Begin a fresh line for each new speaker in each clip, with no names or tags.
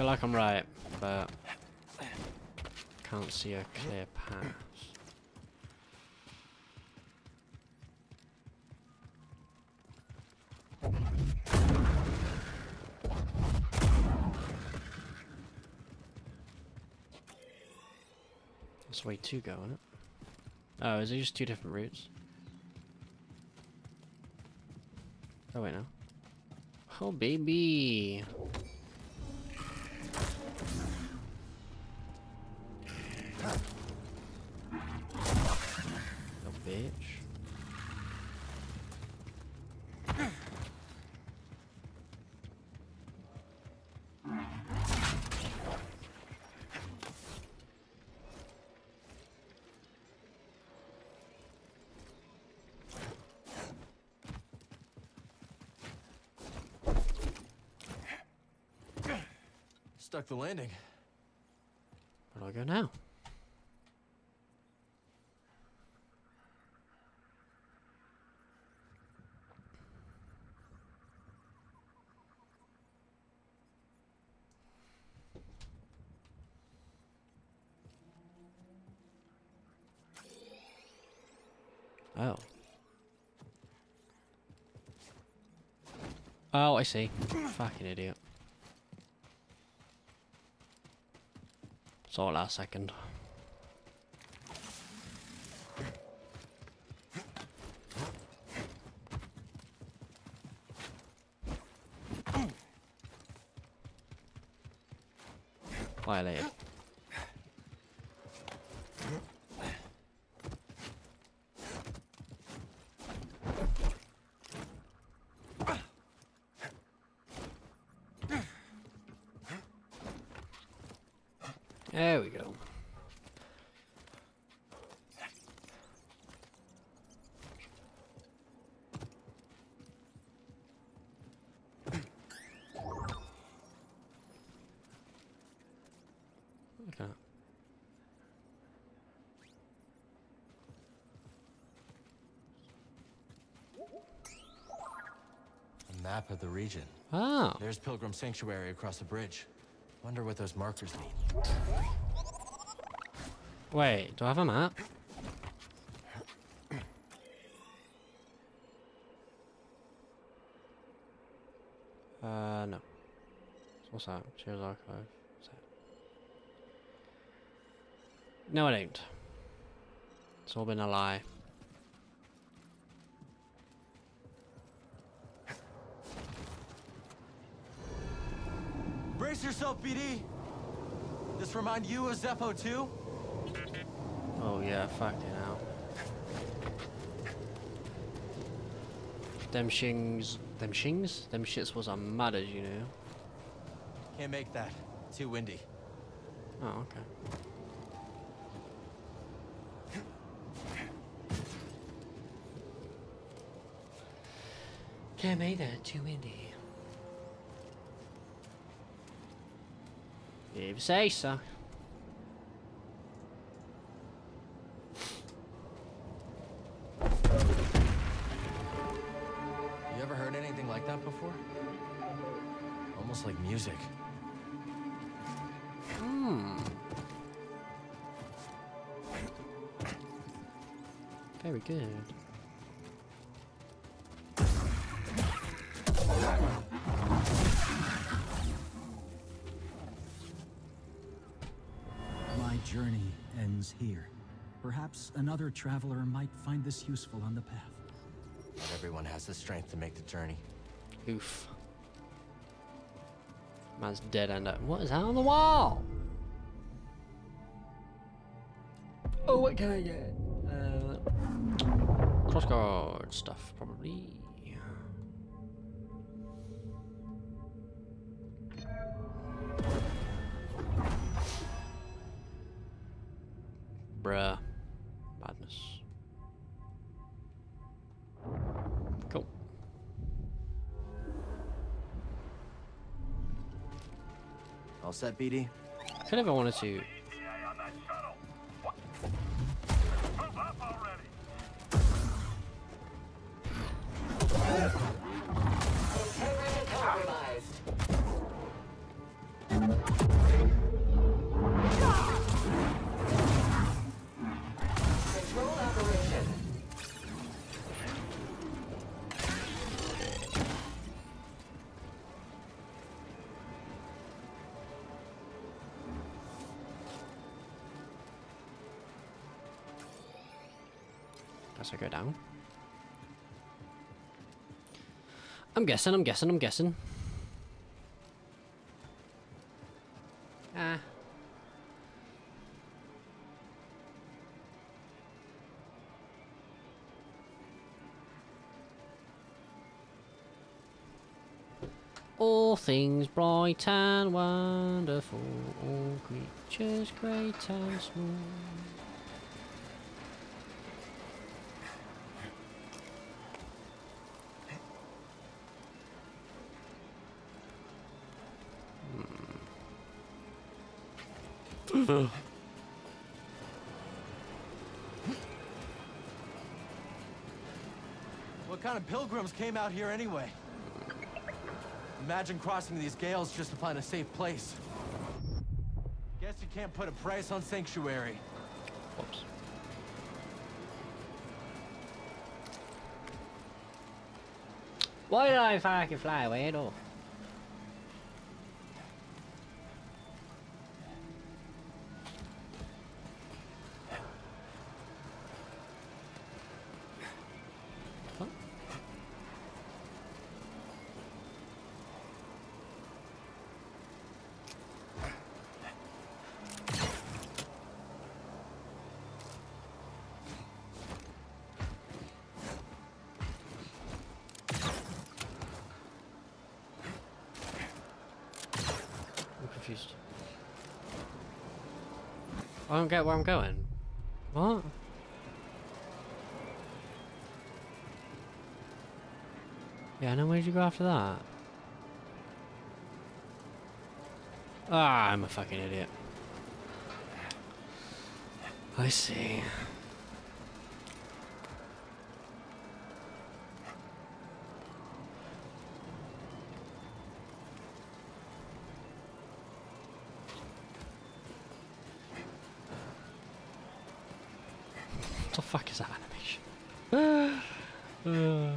feel like I'm right, but can't see a clear path. That's way to go, isn't it? Oh, is it just two different routes? Oh wait, no. Oh baby. Oh bitch.
Stuck the landing.
Where do I go now? Oh. Oh, I see. Fucking idiot. Saw last second. Violated. There we go.
Map of the region.
Ah,
There's Pilgrim Sanctuary across the bridge. Wonder what those markers mean.
wait, do I have a map? Uh, no. What's that? Cheers archive. No, I don't. It's all been a lie.
Brace yourself, BD! This remind you of Zeffo too?
Oh yeah, fucking hell. Them shings, them shings, them shits was a as you know.
Can't make that. Too windy.
Oh, okay. Can't make that too windy. Say so.
You ever heard anything like that before? Almost like music.
Hmm. Very good.
Perhaps traveler might find this useful on the path.
Not everyone has the strength to make the journey.
Oof. Man's dead end up. What is that on the wall? Oh, what can I get? Uh, crossguard stuff, probably. Bruh.
All set, BD?
Could ever wanted to I go down. I'm guessing, I'm guessing, I'm guessing. Ah. All things bright and wonderful, all creatures great and small.
What kind of pilgrims came out here anyway? Imagine crossing these gales just to find a safe place. Guess you can't put a price on sanctuary.
Whoops. Why did I fucking fly away at all? Confused. I don't get where I'm going. What? Yeah, and then where'd you go after that? Ah, I'm a fucking idiot. I see. What the fuck is that animation? Uh.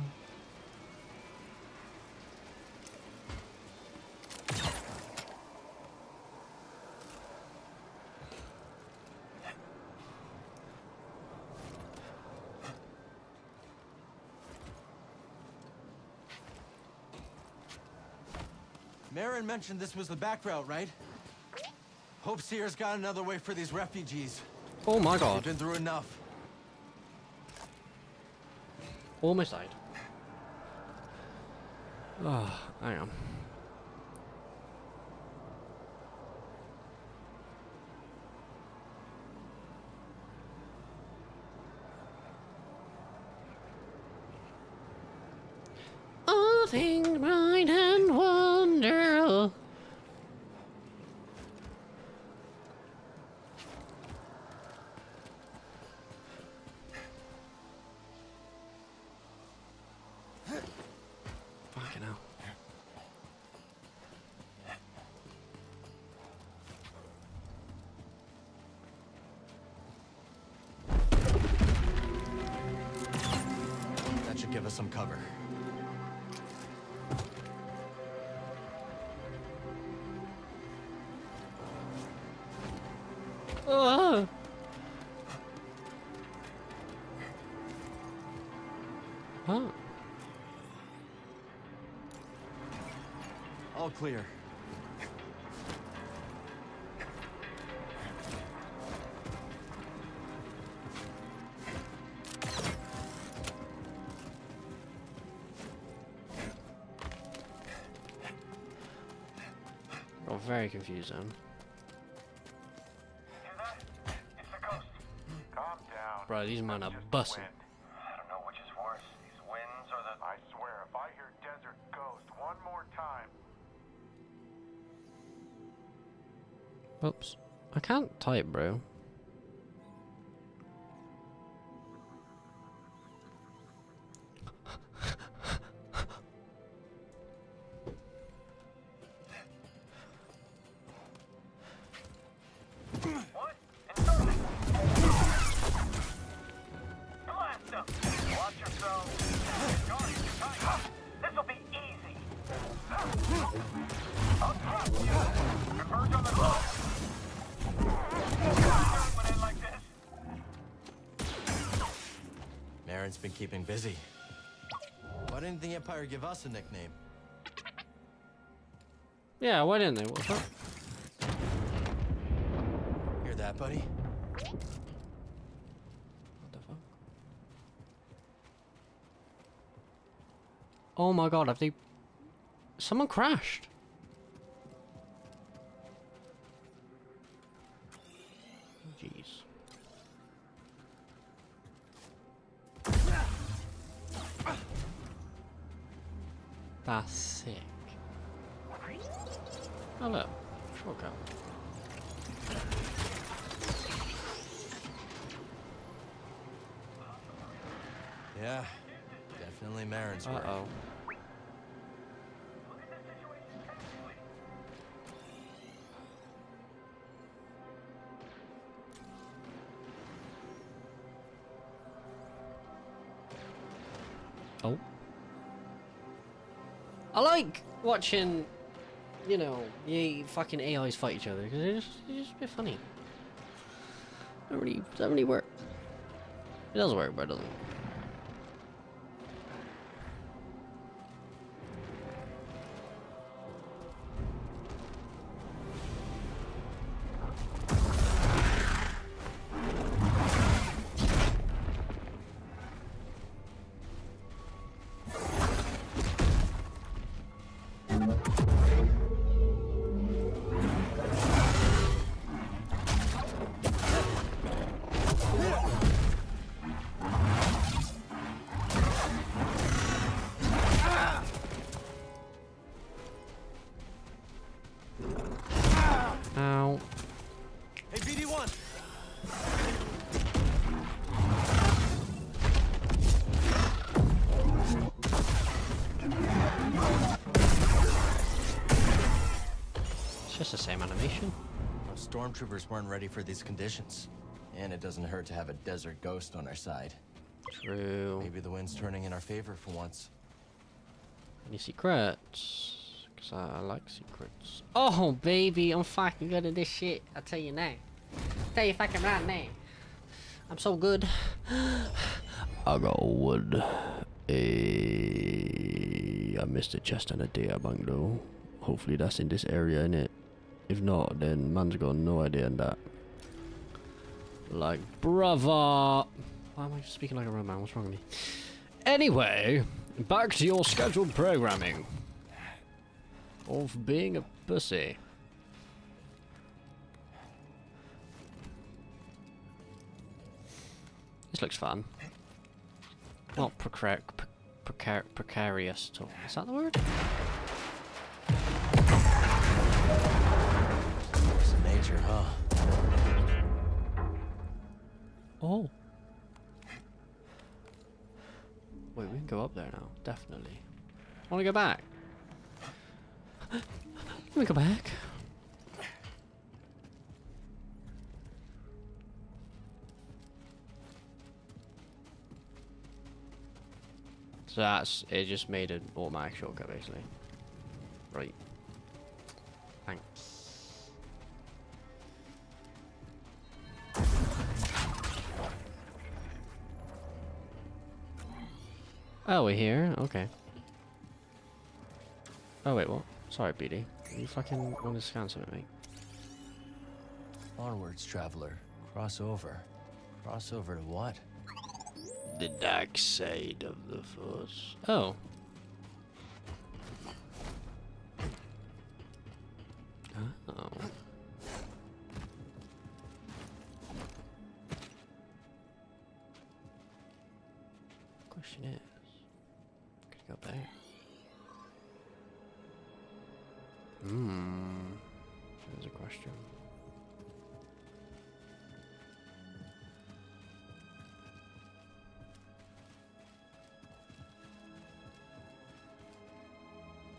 Marin mentioned this was the back route, right? Hope Seer's got another way for these refugees.
Oh my
They've
god.
been through enough.
Almost died. Oh, I on.
Us some cover.
Oh. Huh?
All clear.
Calm confusing. Um.
Bro, these men are
Just
bussing.
I don't know which is worse, these winds or the...
I swear, if I hear Desert Ghost one more time,
Oops. I can't type, bro.
Been busy. Why didn't the Empire give us a nickname?
Yeah, why didn't they? What the fuck?
Hear that, buddy?
What the fuck? Oh my god, have they... Someone crashed. That's sick. Oh look, shortcut.
Yeah, definitely Marin's work.
Uh-oh. Oh. I like watching, you know, the fucking AIs fight each other because it's just, it's just a bit funny. Don't really, doesn't really work. It does work, but it doesn't. It's just the same animation.
Our stormtroopers weren't ready for these conditions. And it doesn't hurt to have a desert ghost on our side.
True.
Maybe the wind's turning in our favor for once.
Any secrets? Because I, I like secrets. Oh, baby, I'm fucking good at this shit. I tell you now. I Tell you fucking right now. I'm so good. I got wood. Eh, I missed a chest and a day bungalow. Hopefully that's in this area, innit? If not, then man's got no idea in that. Like, brother. Why am I speaking like a Roman? man? What's wrong with me? Anyway, back to your scheduled programming of being a pussy. This looks fun. Not precar precar precarious at all. Is that the word? Go up there now. Definitely. I want to go back. Let me go back. So that's it. Just made an automatic shortcut, basically. Right. Oh, we're here. Okay. Oh wait, what? Sorry, BD. You fucking want to scan something, mate?
Onwards, traveler. Cross over. Cross over to what?
The dark side of the force. Oh. Oh. Question is,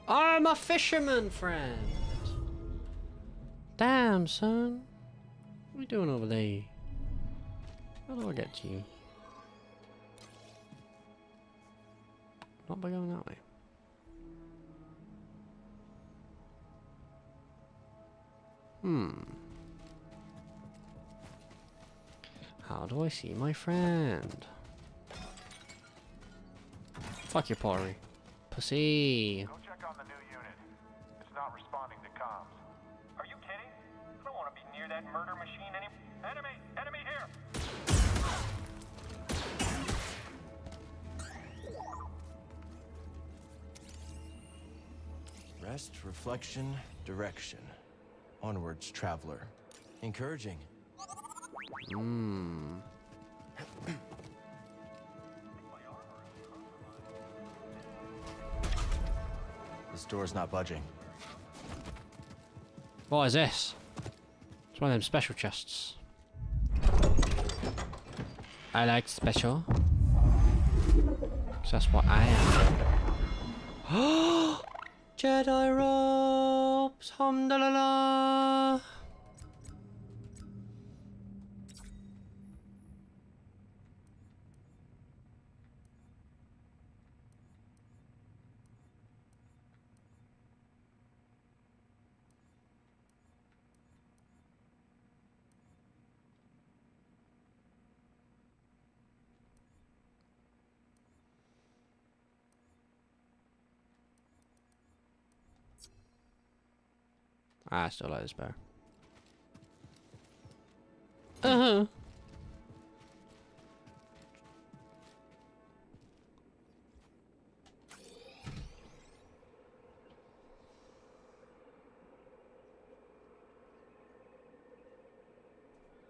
I'm a fisherman friend. Damn, son. What are you doing over there? How do I get to you? Not by going that way. Hmm. How do I see my friend? Fuck your pottery. Pussy.
Not responding to comms.
Are you kidding? I don't want to be near that murder machine any. Enemy! Enemy here!
Rest, reflection, direction. Onwards, traveler. Encouraging.
Mmm.
This door's not budging.
What is this? It's one of them special chests. I like special. 'Cause that's what I am. Jedi robes! Alhamdulillah! I still like this better. Uh huh.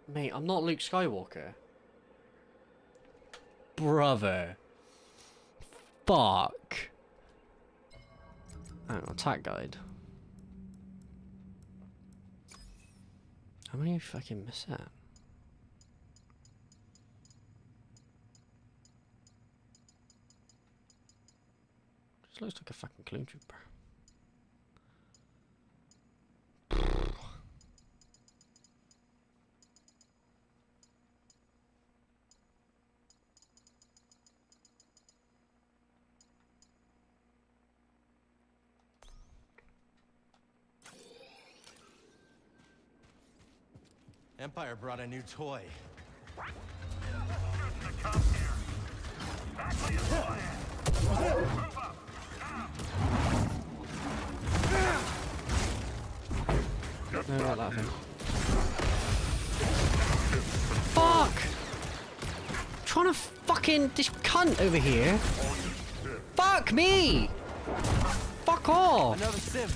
Mate, I'm not Luke Skywalker. Brother. Fuck. Oh, attack guide. How many fucking miss that? Just looks like a fucking clone trooper.
Empire brought a new toy.
No, not laughing. Fuck! trying to fucking this cunt over here. Fuck me! Fuck off!
Another sim.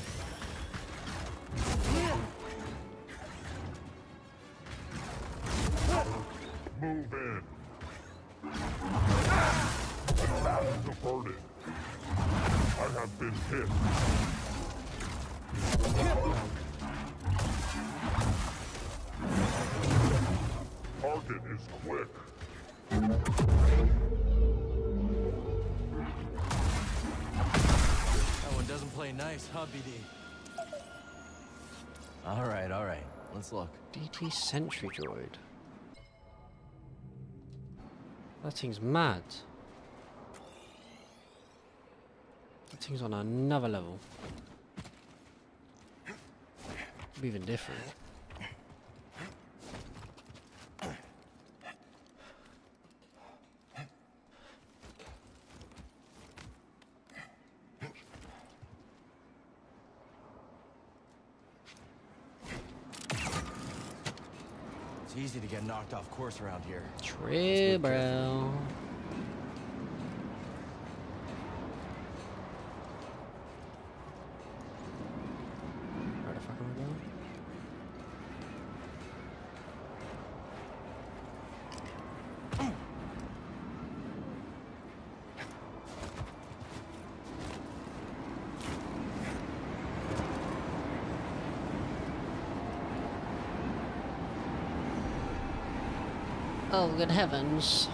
Target is quick.
That one doesn't play nice, huh, BD? All right, all right. Let's look.
DT Sentry Droid. That thing's mad. That thing's on another level. Even different.
It's easy to get knocked off course around here.
True, bro. Oh, good heavens.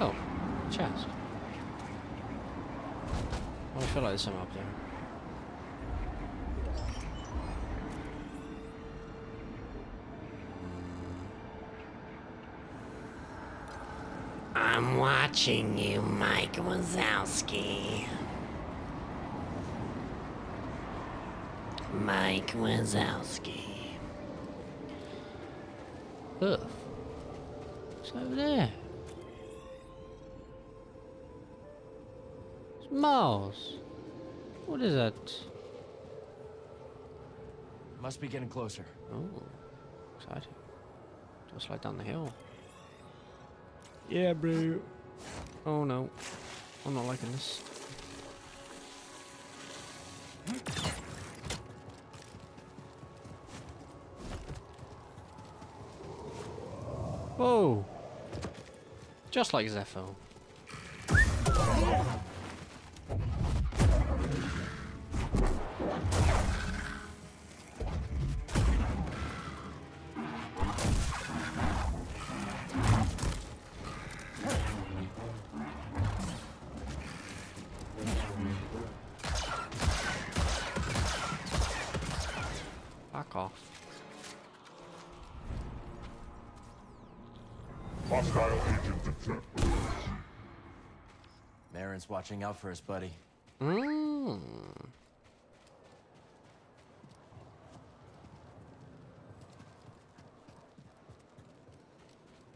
Oh, chest. I feel like there's something up there. I'm watching you, Mike Wazowski. Mike Wazowski.
It's Mars. What is that?
Must be getting closer.
Oh, exciting. Just like down the hill. Yeah, bro. Oh no. I'm not liking this. Whoa! Just like
Zeffo.
Marin's watching out for us, buddy.
Mm.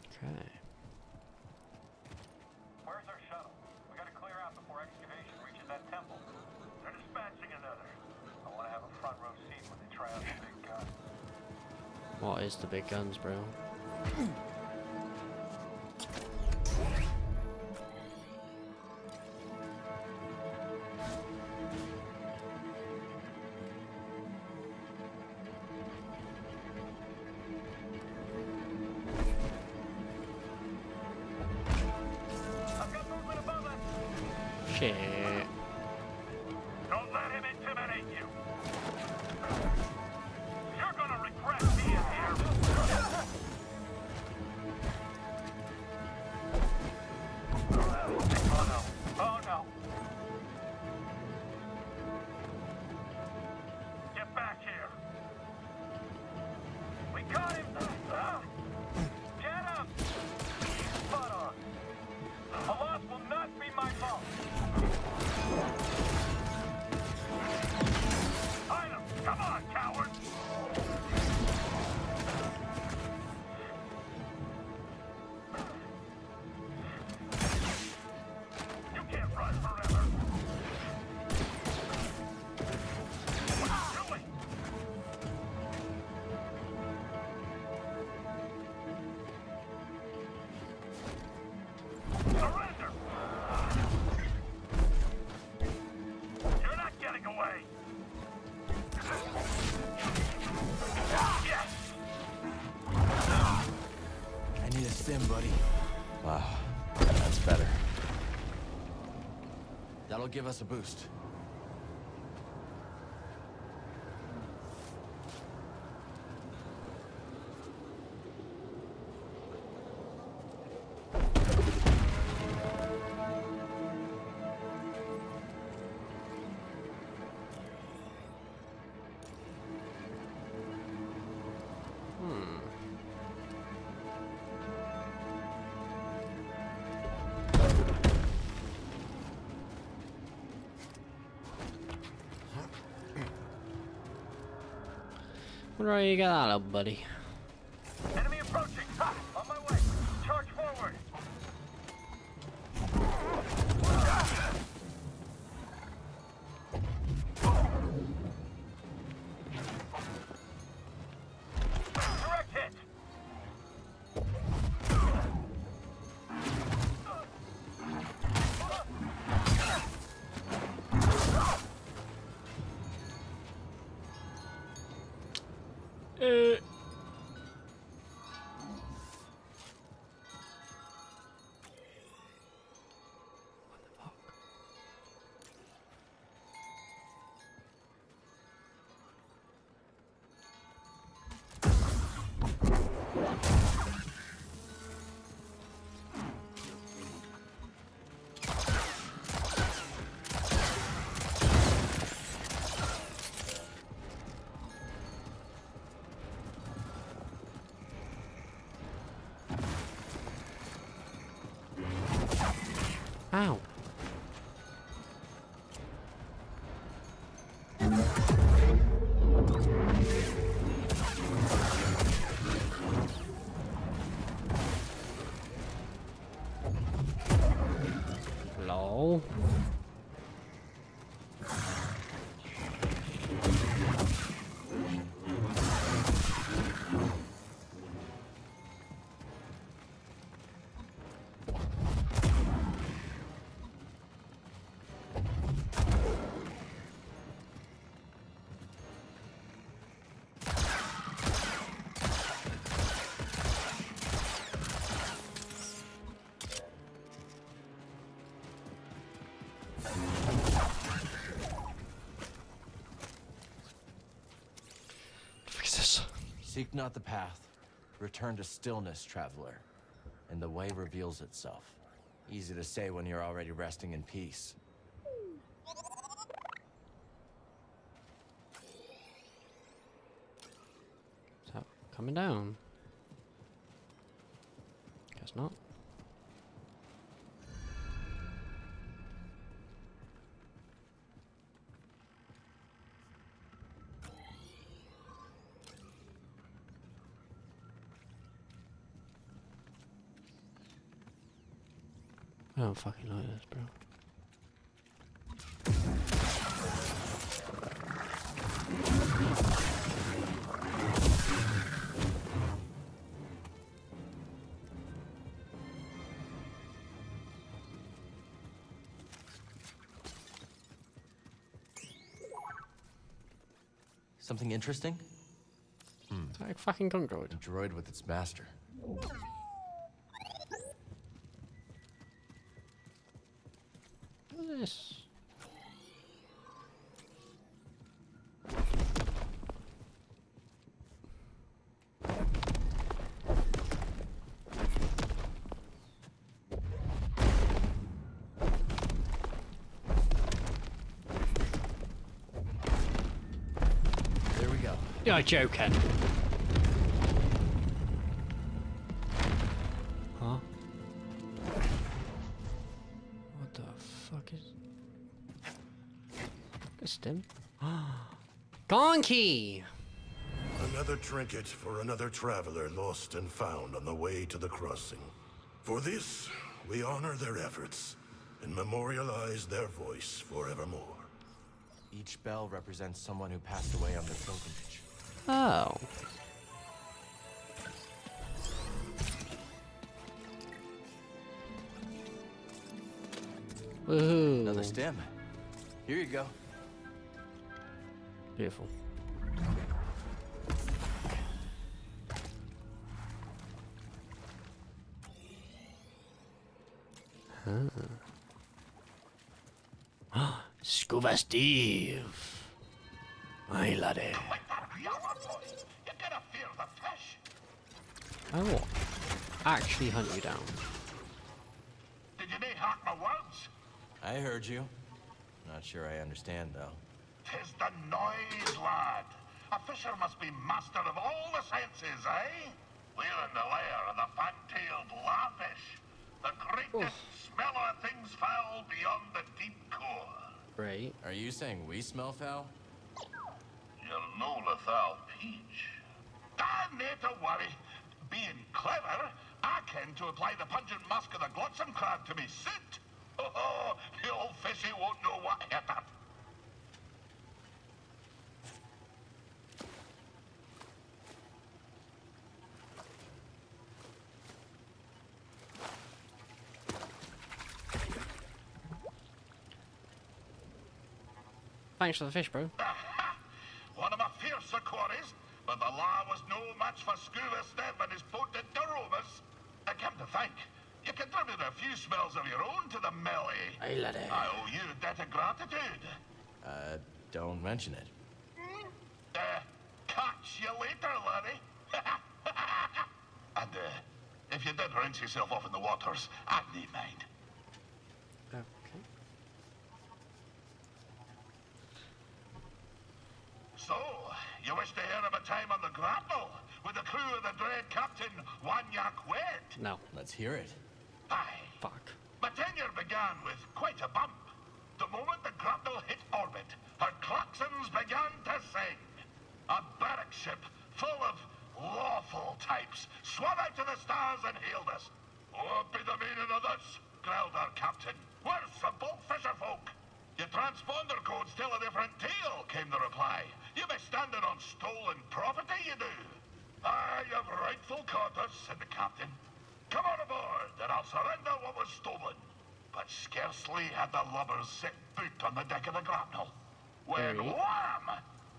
Okay.
Where's our shuttle? We gotta clear out before excavation reaches that temple. They're dispatching another. I wanna have a front row seat when they try out the big gun.
What is the big guns, bro?
That'll give us a boost.
Where you got that, little buddy. now.
Seek not the path. Return to stillness, traveler. And the way reveals itself. Easy to say when you're already resting in peace.
Coming down? Guess not. I don't fucking like this, bro.
Something interesting? Hmm.
It's like a fucking gunk droid.
A droid with its master.
What is this?
There we go.
You're joking. Huh? What the fuck is... It's Stim? Gonky!
Another trinket for another traveler lost and found on the way to the crossing. For this, we honor their efforts and memorialize their voice forevermore.
Each bell represents someone who passed away on their pilgrimage.
Oh. Woohoo.
Another stem. Here you go.
Beautiful. Huh. Scuba Steve. Aye, laddie.
Like that yellow boy. You gotta fear the fish.
I will actually hunt you down.
Did you not hear my words?
I heard you. Not sure I understand, though.
Tis the noise, lad. A fisher must be master of all the senses, eh? We're in the lair of the fat-tailed larfish. The greatest smeller of things foul beyond the deep core.
Right.
Are you saying we smell foul?
No lethal peach. Ah, nae to worry. Being clever, I can to apply the pungent musk of the glotsome crab to me suit. Oh, the old fishy won't know what her.
Thanks for the fish, bro.
One of my fiercer quarries, but the law match for Skoova Stev and his boat at Duromus. I come to think, you contributed a few spells of your own to the melee.
Aye, laddie.
I owe you a debt of gratitude.
Uh, don't mention it.
Uh, catch you later, laddie. and, uh, if you did rinse yourself off in the waters, I'd need mind.
Okay.
So, you wish to hear of a time on the grapnel with the crew of the dread Captain Wanyak Wet?
No.
Let's hear it.
Aye.
Fuck.
My tenure began with quite a bump. The moment the grapnel hit orbit, her claxons began to sing. A barrack ship full of lawful types swam out to the stars and hailed us. What be the meaning of this? growled our captain. We're simple fisher folk. Your transponder codes tell a different tale, came the reply. You be standing on stolen property, you do. Ah, you've rightful caught us, said the captain. Come on aboard, and I'll surrender what was stolen. But scarcely had the lubbers set foot on the deck of the grapnel. When
Very.
wham!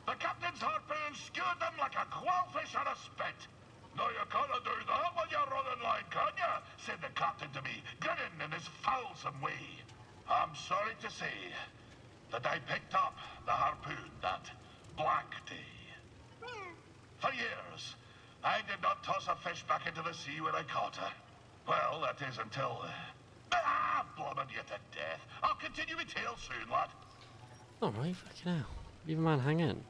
The captain's harpoon skewered them like a quailfish on a spit. No, you can't do that when you're running line, can you? said the captain to me, grinning in his foulsome way. I'm sorry to say that I picked up the harpoon that black day. Hmm. For years, I did not toss a fish back into the sea when I caught her. Well, that is until... Uh, ah, blobbing you to death. I'll continue my tale soon, lad.
Alright, fucking hell. Leave a man hanging.